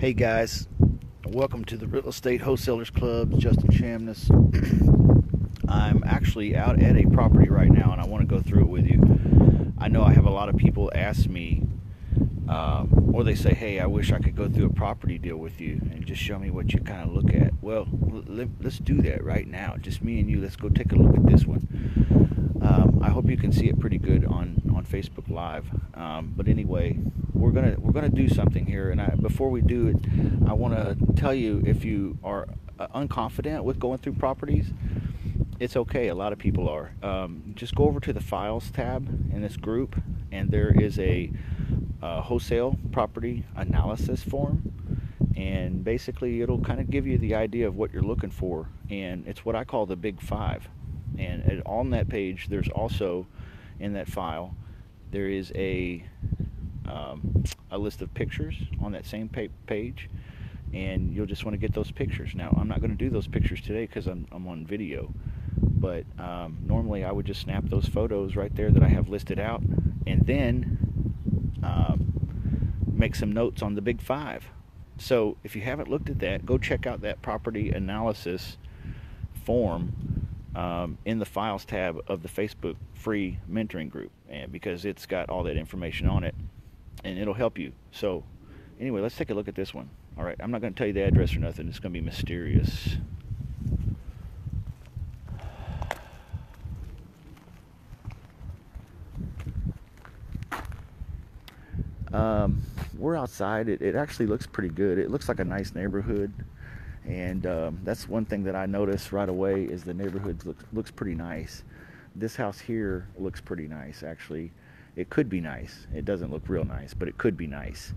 Hey guys, welcome to the Real Estate Wholesalers Club. Justin Chamness. I'm actually out at a property right now, and I want to go through it with you. I know I have a lot of people ask me, um, or they say, "Hey, I wish I could go through a property deal with you and just show me what you kind of look at." Well, let, us do that right now. Just me and you. Let's go take a look at this one. Um, I hope you can see it pretty good on on Facebook Live. Um, but anyway, we're gonna we're gonna do something here, and I, before we do it, I want to tell you if you are uh, unconfident with going through properties, it's okay. A lot of people are. Um, just go over to the Files tab in this group, and there is a uh, wholesale property analysis form and basically it'll kind of give you the idea of what you're looking for and it's what i call the big five and on that page there's also in that file there is a um, a list of pictures on that same page and you'll just want to get those pictures. Now I'm not going to do those pictures today because I'm, I'm on video but um, normally I would just snap those photos right there that I have listed out and then um, make some notes on the big five. So if you haven't looked at that go check out that property analysis form um, in the files tab of the Facebook free mentoring group and because it's got all that information on it and it'll help you. So anyway, let's take a look at this one. All right, I'm not going to tell you the address or nothing. It's going to be mysterious. Um, we're outside. It, it actually looks pretty good. It looks like a nice neighborhood and um, that's one thing that I noticed right away is the neighborhood looks looks pretty nice. This house here looks pretty nice actually. It could be nice. It doesn't look real nice, but it could be nice.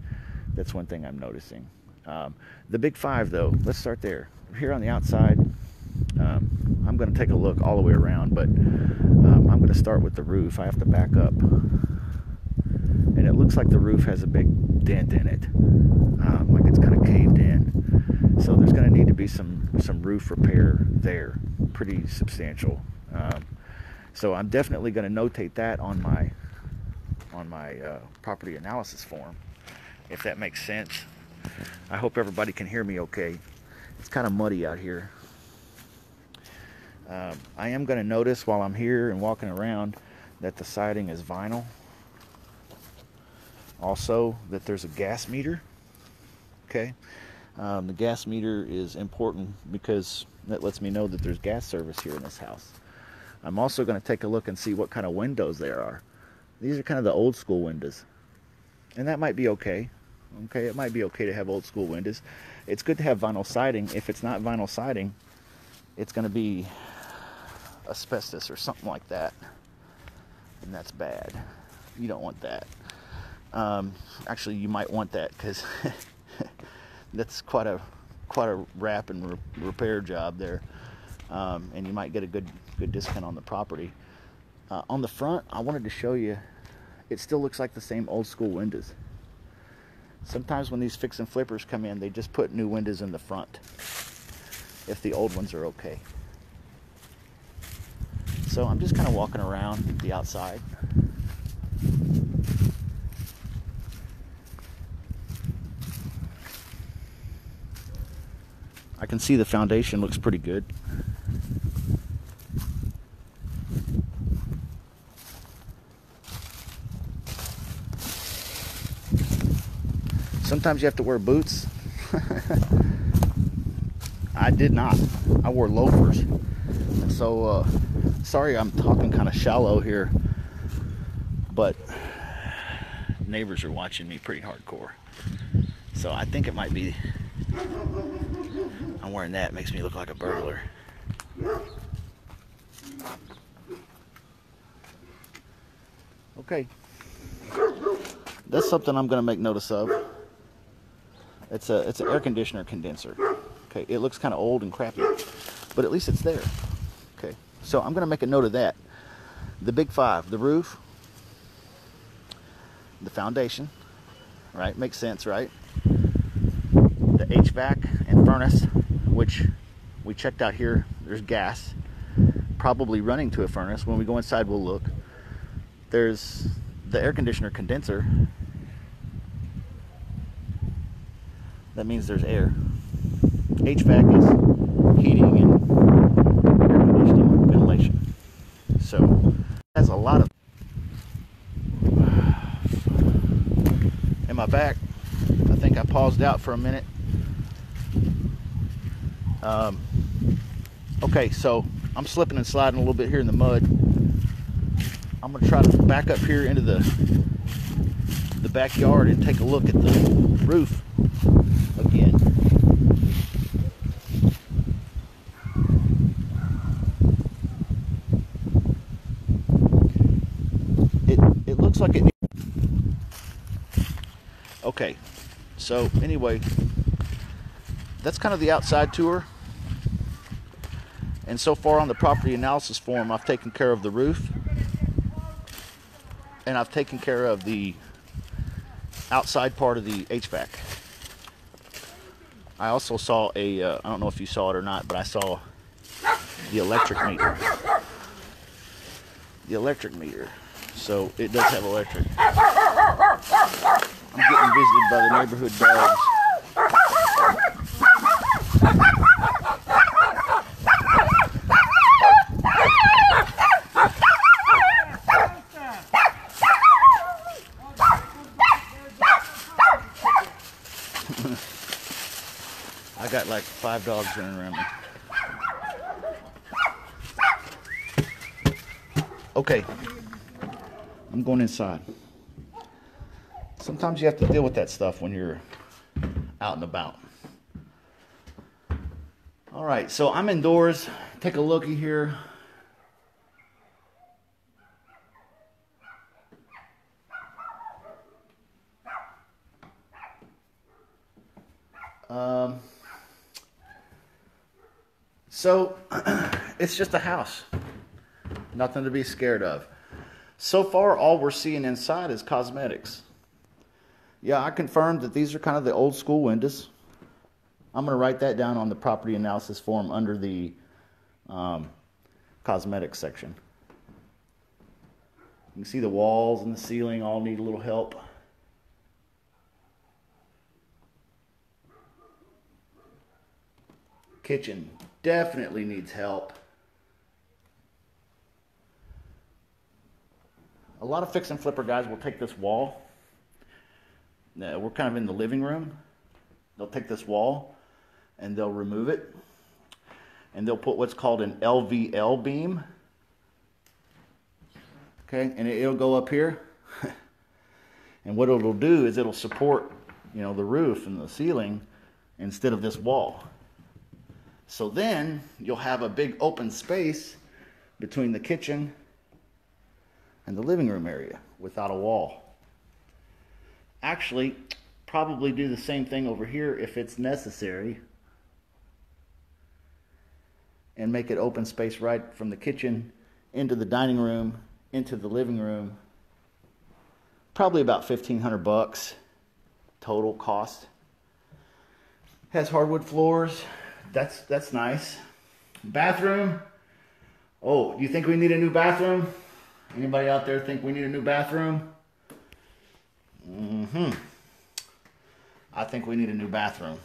That's one thing I'm noticing. Um, the big five though, let's start there. Here on the outside, um, I'm going to take a look all the way around, but um, I'm going to start with the roof. I have to back up, and it looks like the roof has a big dent in it, um, like it's kind of caved in. So there's going to need to be some some roof repair there, pretty substantial. Um, so I'm definitely going to notate that on my on my uh, property analysis form, if that makes sense. I hope everybody can hear me okay. It's kind of muddy out here. Um, I am going to notice while I'm here and walking around that the siding is vinyl. Also, that there's a gas meter. Okay, um, the gas meter is important because that lets me know that there's gas service here in this house. I'm also going to take a look and see what kind of windows there are. These are kind of the old school windows. And that might be okay. Okay, it might be okay to have old school windows. It's good to have vinyl siding. If it's not vinyl siding, it's going to be asbestos or something like that. And that's bad. You don't want that. Um, actually, you might want that because that's quite a quite a wrap and re- repair job there, um, and you might get a good good discount on the property. Uh, on the front, I wanted to show you. It still looks like the same old school windows. Sometimes when these fix and flippers come in, they just put new windows in the front. If the old ones are okay. So I'm just kind of walking around the outside. I can see the foundation looks pretty good. Sometimes you have to wear boots. I did not. I wore loafers. So, uh, sorry I'm talking kind of shallow here, but neighbors are watching me pretty hardcore. So I think it might be I'm wearing that. It makes me look like a burglar. Okay. That's something I'm going to make notice of. It's a it's an air conditioner condenser. Okay, it looks kind of old and crappy, but at least it's there. Okay, so I'm going to make a note of that. The big five: the roof, the foundation. Right, makes sense, right? The HVAC and furnace which we checked out here. There's gas, probably running to a furnace. When we go inside, we'll look. There's the air conditioner condenser. That means there's air. HVAC is heating and air conditioning, ventilation. So has a lot of. In my back, I think I paused out for a minute. Um, okay, so I'm slipping and sliding a little bit here in the mud. I'm gonna try to back up here into the the backyard and take a look at the roof again. It it looks like it. Okay, so anyway, that's kind of the outside tour. And so far on the property analysis form, I've taken care of the roof and I've taken care of the outside part of the HVAC. I also saw a. Uh, I don't know if you saw it or not, but I saw the electric meter. The electric meter. So it does have electric. I'm getting visited by the neighborhood dogs. I got like five dogs running around me. Okay, I'm going inside. Sometimes you have to deal with that stuff when you're out and about. All right, so I'm indoors. Take a looky here. Um, so it's just a house. Nothing to be scared of. So far, all we're seeing inside is cosmetics. Yeah, I confirmed that these are kind of the old school windows. I'm going to write that down on the property analysis form under the um, cosmetics section. You can see the walls and the ceiling all need a little help. Kitchen definitely needs help. A lot of fix and flipper guys will take this wall. Now, we're kind of in the living room. They'll take this wall and they'll remove it. And they'll put what's called an LVL beam. Okay, and it'll go up here. and what it'll do is it'll support, you know, the roof and the ceiling instead of this wall. So then you'll have a big open space between the kitchen and the living room area without a wall. Actually, probably do the same thing over here if it's necessary and make it open space right from the kitchen into the dining room, into the living room. Probably about 1500 bucks total cost. Has hardwood floors. That's that's nice. Bathroom. Oh, you think we need a new bathroom? Anybody out there think we need a new bathroom? Mm-hmm. I think we need a new bathroom.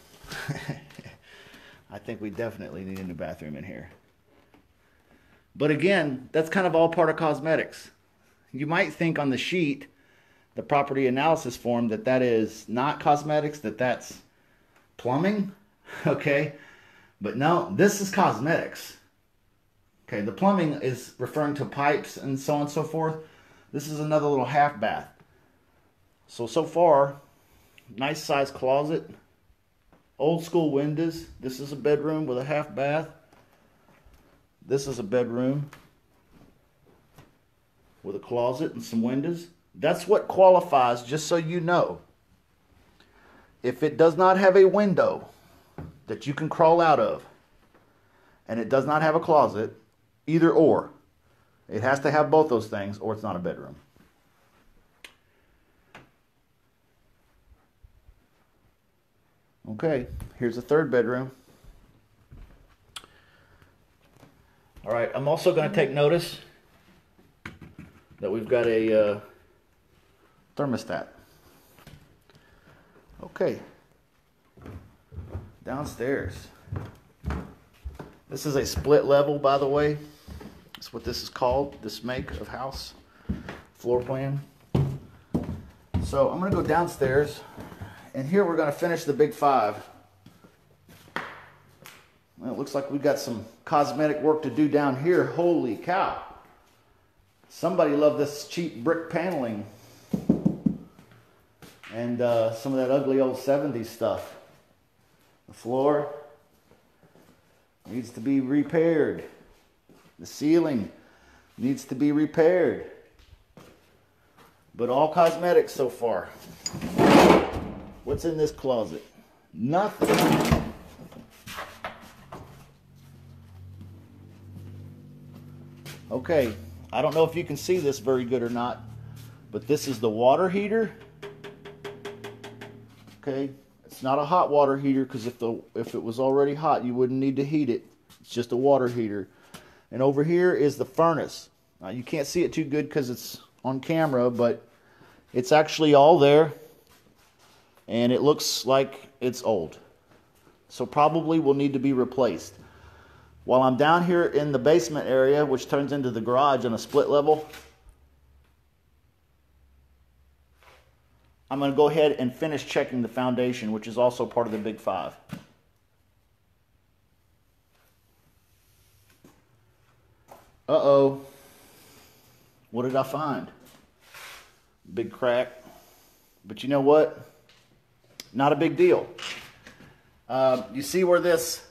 I think we definitely need a new bathroom in here. But again, that's kind of all part of cosmetics. You might think on the sheet, the property analysis form, that that is not cosmetics, that that's plumbing, okay? But no, this is cosmetics. Okay, the plumbing is referring to pipes and so on and so forth. This is another little half bath. So, so far, nice size closet, old school windows. This is a bedroom with a half bath. This is a bedroom with a closet and some windows. That's what qualifies, just so you know. If it does not have a window that you can crawl out of, and it does not have a closet, either or, it has to have both those things, or it's not a bedroom. Okay, here's the third bedroom. All right, I'm also going to take notice that we've got a uh, thermostat. Okay. downstairs. This is a split level, by the way. That's what this is called, this make of house floor plan. So I'm gonna go downstairs and here we're gonna finish the big five. Well, it looks like we've got some cosmetic work to do down here. Holy cow. Somebody loved this cheap brick paneling and uh, some of that ugly old 70s stuff. The floor needs to be repaired. The ceiling needs to be repaired. But all cosmetics so far. What's in this closet? Nothing. Okay, I don't know if you can see this very good or not, but this is the water heater. Okay, it's not a hot water heater because if the if it was already hot, you wouldn't need to heat it. It's just a water heater. And over here is the furnace. Now you can't see it too good because it's on camera, but it's actually all there. And it looks like it's old. So probably will need to be replaced. While I'm down here in the basement area, which turns into the garage on a split level, I'm going to go ahead and finish checking the foundation, which is also part of the Big Five. Uh-oh. What did I find? Big crack. But you know what? Not a big deal. Uh, you see where this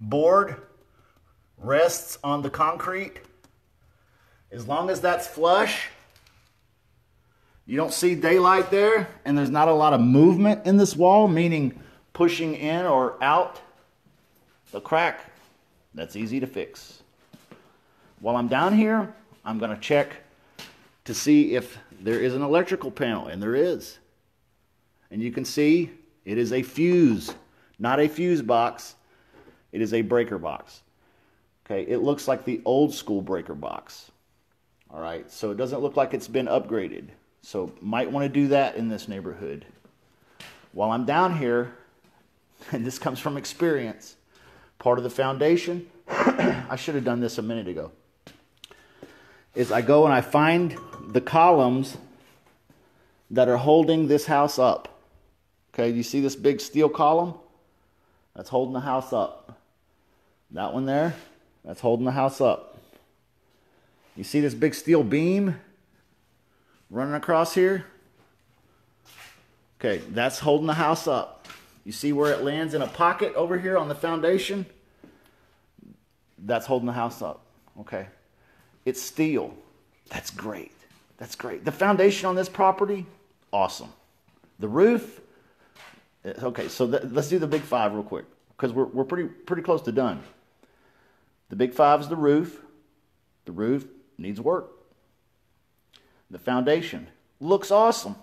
board rests on the concrete? As long as that's flush, you don't see daylight there, and there's not a lot of movement in this wall, meaning pushing in or out the crack. That's easy to fix. While I'm down here, I'm going to check to see if there is an electrical panel, and there is. And you can see it is a fuse, not a fuse box. It is a breaker box. Okay, it looks like the old school breaker box. All right, so it doesn't look like it's been upgraded. So might want to do that in this neighborhood. While I'm down here, and this comes from experience, part of the foundation, I should have done this a minute ago is I go and I find the columns that are holding this house up. Okay, do you see this big steel column? That's holding the house up. That one there, that's holding the house up. You see this big steel beam running across here? Okay, that's holding the house up. You see where it lands in a pocket over here on the foundation? That's holding the house up. Okay. It's steel. That's great. That's great. The foundation on this property, awesome. The roof, okay, so let's do the big five real quick because we're, we're pretty, pretty close to done. The big five is the roof. The roof needs work. The foundation looks awesome.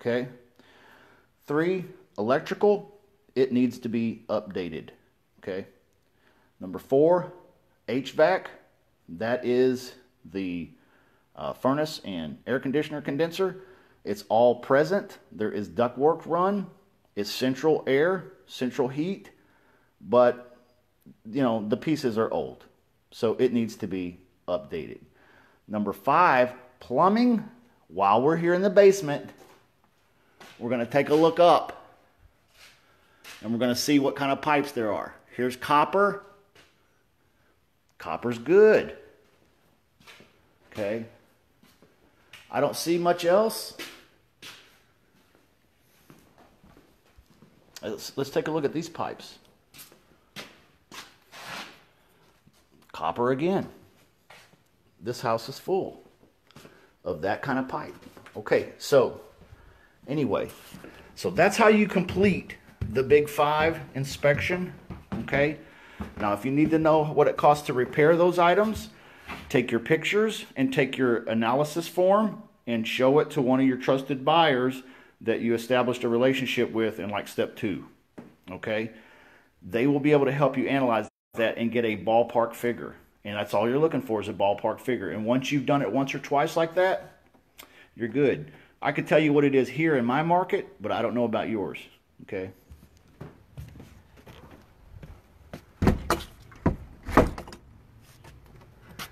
Okay. Three, electrical, it needs to be updated. Okay. Number four, HVAC, that is the uh, furnace and air conditioner condenser. It's all present. There is ductwork run. It's central air, central heat, but you know the pieces are old, so it needs to be updated. Number five, plumbing. While we're here in the basement, we're going to take a look up, and we're going to see what kind of pipes there are. Here's copper. Copper's good. Okay. I don't see much else. Let's, let's take a look at these pipes. Copper again. This house is full of that kind of pipe. Okay, so anyway, so that's how you complete the Big Five inspection. Okay, now if you need to know what it costs to repair those items, take your pictures and take your analysis form and show it to one of your trusted buyers that you established a relationship with in like step two. Okay? They will be able to help you analyze that and get a ballpark figure. And that's all you're looking for is a ballpark figure. And once you've done it once or twice like that, you're good. I could tell you what it is here in my market, but I don't know about yours. Okay?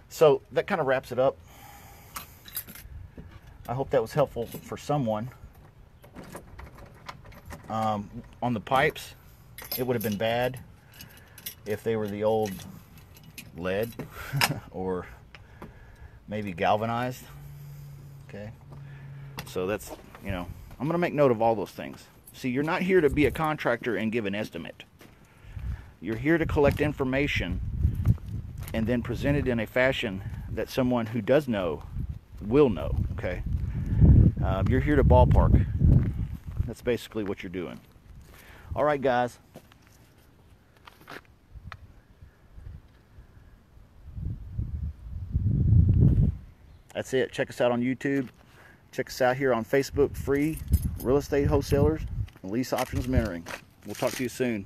So that kind of wraps it up. I hope that was helpful for someone. Um, on the pipes, it would have been bad if they were the old lead or maybe galvanized. Okay. So that's, you know, I'm going to make note of all those things. See, you're not here to be a contractor and give an estimate. You're here to collect information and then present it in a fashion that someone who does know will know, okay? Um, you're here to ballpark. That's basically what you're doing. All right, guys. That's it. Check us out on YouTube. Check us out here on Facebook, free real estate wholesalers, lease options mentoring. We'll talk to you soon.